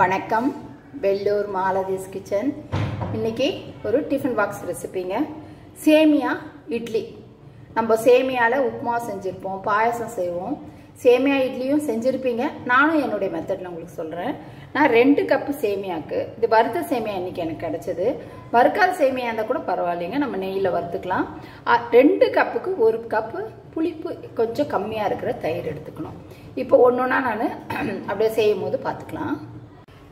வணக்கம். வெள்ளூர் மாலதீஸ் கிச்சன். இன்னைக்கு ஒரு டிஃபன் பாக்ஸ் ரெசிபிங்க. சேமியா இட்லி. நம்ம சேமியாவில் உப்புமா செஞ்சுருப்போம் பாயசம் செய்வோம். சேமியா இட்லியும் செஞ்சுருப்பீங்க. நானும் என்னுடைய மெத்தடில் உங்களுக்கு சொல்கிறேன் நான் ரெண்டு கப்பு சேமியாக்கு இது வறுத்த சேமியா இன்னைக்கு எனக்கு கிடச்சிது. வறுக்காத சேமியா இருந்தால் கூட பரவாயில்லைங்க நம்ம நெய்யில் வறுத்துக்கலாம். ரெண்டு கப்புக்கு ஒரு கப்பு புளிப்பு கொஞ்சம் கம்மியாக இருக்கிற தயிர் எடுத்துக்கணும். இப்போ ஒன்று ஒன்றா நான் அப்படியே செய்யும் போது பார்த்துக்கலாம்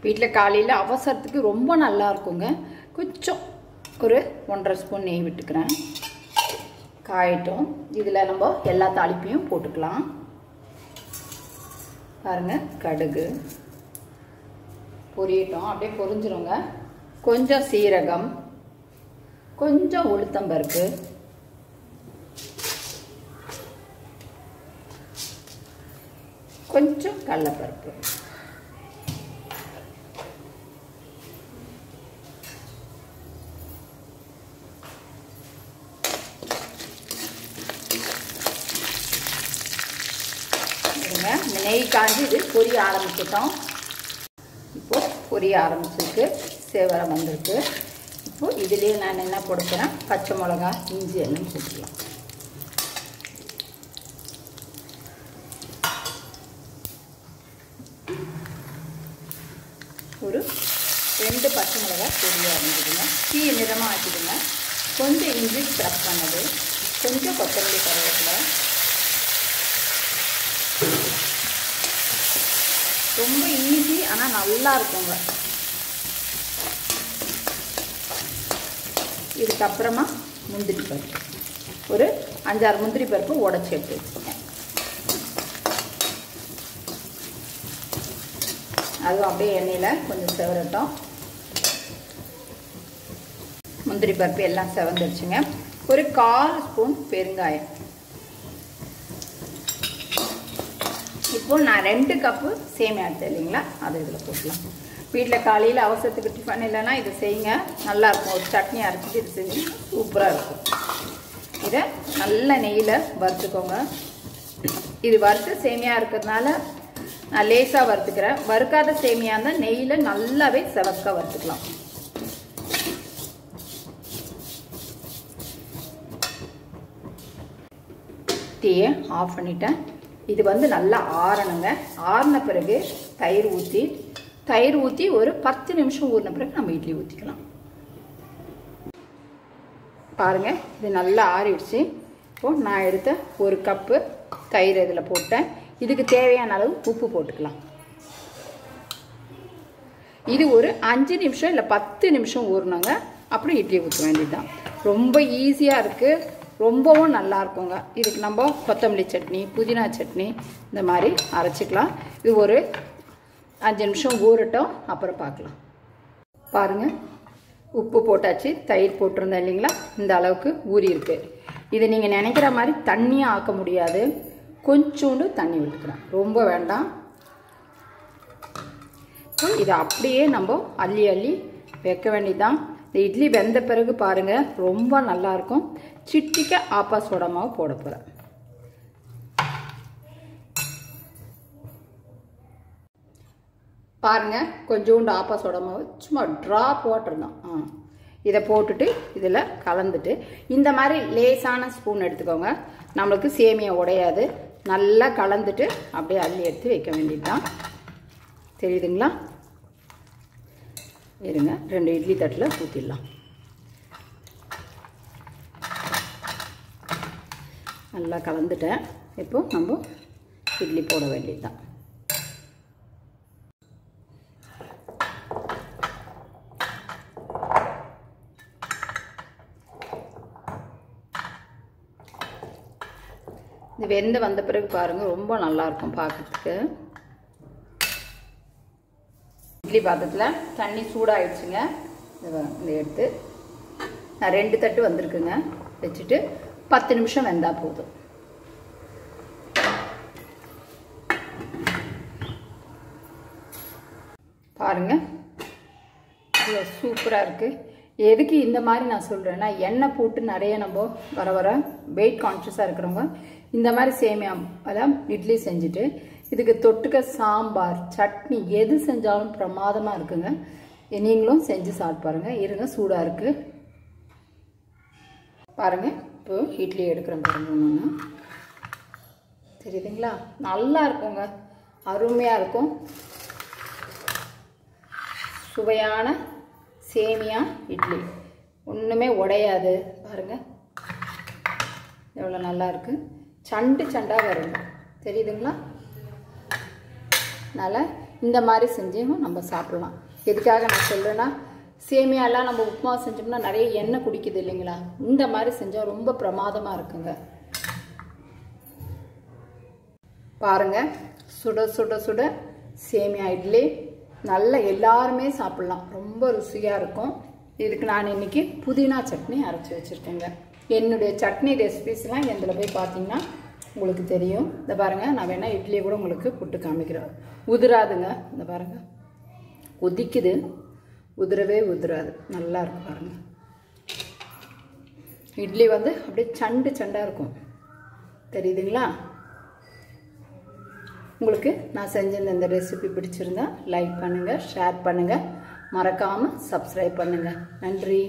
வீட்டில் காலையில் அவசரத்துக்கு ரொம்ப நல்லா இருக்குங்க. கொஞ்சம் ஒரு ஒன்றரை ஸ்பூன் நெய் விட்டுக்கிறேன். காயட்டும். இதில் நம்ம எல்லா தாளிப்பையும் போட்டுக்கலாம். பாருங்கள் கடுகு. பொரியட்டும். அப்படியே பொரிஞ்சிருங்க. கொஞ்சம் சீரகம். கொஞ்சம் உளுத்தம்பருப்பு கொஞ்சம் கடலப்பருப்பு இருங்க இந்த நெய் காஞ்சி இது பொரிய ஆரம்பிச்சிட்டோம். இப்போது பொரிய ஆரம்பிச்சிருக்கு. சேவரம் வந்திருக்கு. இப்போது இதுலேயே நான் என்ன கொடுக்குறேன் பச்சை மிளகா இஞ்சி எல்லாம் போட்டுக்கலாம் ஒரு ரெண்டு பச்சை மிளகா பொரிய ஆரம்பிச்சிடுங்க தீ நிறமாக ஆக்கிடுங்க. கொஞ்சம் இஞ்சி ஸ்க்ரப் பண்ணது. கொஞ்சம் கொத்தமல்லி கருவேப்பிலை ரொம்ப ஈஸி ஆனால் நல்லா இருக்குங்க. இதுக்கப்புறமா முந்திரி பருப்பு. ஒரு அஞ்சாறு முந்திரி பருப்பு உடச்சி எடுத்து வச்சுருக்கேன். அதுவும் அப்படியே எண்ணெயில் கொஞ்சம் செவரட்டும். முந்திரி பருப்பு எல்லாம் செவந்துருச்சுங்க. ஒரு கால் ஸ்பூன் பெருங்காயம். ஸ்பூன் நான் ரெண்டு கப்பு சேமியா எடுத்தேன் இல்லைங்களா? அதை இதில் போட்டலாம். வீட்டில் காலையில் அவசரத்துக்கு டிஃபன் இல்லைன்னா இதை செய்யுங்க. நல்லாயிருக்கும் ஒரு சட்னி அரைச்சிட்டு இது செஞ்சு சூப்பராக இருக்கும். இதை நல்ல நெய்யில் வறுத்துக்கோங்க. இது வறுத்த சேமியா இருக்கிறதுனால நான் லேசாக வறுத்துக்கிறேன். வறுக்காத சேமியா இருந்தால் நெய்யில் நல்லாவே செவக்க வறுத்துக்கலாம். டீயை ஆஃப் பண்ணிட்டேன். இது வந்து நல்லா ஆறணுங்க. ஆறின பிறகு தயிர் ஊற்றி தயிர் ஊற்றி ஒரு பத்து நிமிஷம் ஊறின பிறகு நம்ம இட்லி ஊற்றிக்கலாம் பாருங்கள் இது நல்லா ஆறிடுச்சு. இப்போது நான் எடுத்த ஒரு கப்பு தயிர் இதில் போட்டேன். இதுக்கு தேவையான அளவு உப்பு போட்டுக்கலாம். இது ஒரு அஞ்சு நிமிஷம் இல்லை பத்து நிமிஷம் ஊறினாங்க அப்புறம் இட்லி ஊற்ற வேண்டியதுதான். ரொம்ப ஈஸியாக இருக்குது ரொம்பவும் நல்லா இருக்குங்க இதுக்கு நம்ம கொத்தமல்லி சட்னி புதினா சட்னி இந்த மாதிரி அரைச்சிக்கலாம். இது ஒரு அஞ்சு நிமிஷம் ஊறட்டும் அப்புறம் பார்க்கலாம். பாருங்கள் உப்பு போட்டாச்சு தயிர் போட்டிருந்தேன் இல்லைங்களா? இந்த அளவுக்கு ஊறி இருக்கு இதை நீங்கள் நினைக்கிற மாதிரி தண்ணியாக ஆக்க முடியாது. கொஞ்சோண்டு தண்ணி விட்டுக்கிறேன் ரொம்ப வேண்டாம். இதை அப்படியே நம்ம அள்ளி அள்ளி வைக்க வேண்டியதுதான். இந்த இட்லி வெந்த பிறகு பாருங்கள் ரொம்ப நல்லாயிருக்கும். சிட்டிக்க ஆப்பா சோடா மாவு போட போகிறேன் பாருங்க கொஞ்சோண்டு ஆப்பா சோடா மாவு சும்மா ட்ராப் வாட்டர் தான். ஆ. இதை போட்டுட்டு இதில் கலந்துட்டு இந்த மாதிரி லேசான ஸ்பூன் எடுத்துக்கோங்க. நம்மளுக்கு சேமியா உடையாது. நல்லா கலந்துட்டு அப்படியே அள்ளி எடுத்து வைக்க வேண்டியது தான் தெரியுதுங்களா? இருங்க ரெண்டு இட்லி தட்டில் ஊற்றிடலாம் நல்லா கலந்துட்டேன். இப்போ நம்ம இட்லி போட வேண்டியது தான் இது வெந்து வந்த பிறகு பாருங்கள் ரொம்ப நல்லாயிருக்கும் பார்க்கறதுக்கு இட்லி பாத்திரத்தில் தண்ணி சூடாகிடுச்சுங்க இதை எடுத்து நான் ரெண்டு தட்டு வந்திருக்குங்க. வச்சுட்டு பத்து நிமிஷம் வெந்தால் போதும். பாருங்க. இவ்வளோ சூப்பராக இருக்குது எதுக்கு இந்த மாதிரி நான் சொல்கிறேன்னா எண்ணெய் போட்டு நிறைய நம்ம வர வர வெயிட் கான்ஷியஸாக இருக்கிறவங்க இந்த மாதிரி சேமியா அதெல்லாம் இட்லி செஞ்சுட்டு இதுக்கு தொட்டுக்க சாம்பார் சட்னி எது செஞ்சாலும் பிரமாதமாக இருக்குங்க. நீங்களும் செஞ்சு சாப்பிட்டு இருங்க சூடாக இருக்குது பாருங்கள் இப்போ இட்லி எடுக்கிறேன் பாருங்க ஒன்று தெரியுதுங்களா? நல்லா இருக்குங்க. அருமையாக இருக்கும். சுவையான சேமியா இட்லி. ஒன்றுமே உடையாது. பாருங்க. எவ்வளோ நல்லாயிருக்கு சண்டு சண்டாக வருங்க. தெரியுதுங்களா? அதனால் இந்த மாதிரி செஞ்சும் நம்ம சாப்பிட்லாம். எதுக்காக நான் சொல்கிறேன்னா சேமியாலாம் நம்ம உப்புமா செஞ்சோம்னா நிறைய எண்ணெய் குடிக்குது இல்லைங்களா? இந்த மாதிரி செஞ்சால் ரொம்ப பிரமாதமாக இருக்குங்க. பாருங்க சுட சுட சுட சேமியா இட்லி நல்லா எல்லாருமே சாப்பிட்லாம். ரொம்ப ருசியாக இருக்கும். இதுக்கு நான் இன்னைக்கு புதினா சட்னி அரைச்சி வச்சுருக்கேங்க. என்னுடைய சட்னி ரெசிபிஸ்லாம் இதில் போய் பார்த்தீங்கன்னா உங்களுக்கு தெரியும். இந்த பாருங்கள் நான் வேணால் இட்லியை கூட உங்களுக்கு புட்டு காமிக்கிறேன். உதிராதுங்க. இந்த பாருங்கள் உதிக்குது. உதிரவே உதிராது. நல்லா இருக்கும் பாருங்கள் இட்லி வந்து அப்படியே சண்டு சண்டாக இருக்கும். தெரியுதுங்களா? உங்களுக்கு நான் செஞ்சிருந்த இந்த ரெசிபி பிடிச்சிருந்தா லைக் பண்ணுங்கள் ஷேர் பண்ணுங்கள் மறக்காமல் சப்ஸ்கிரைப் பண்ணுங்கள் நன்றி.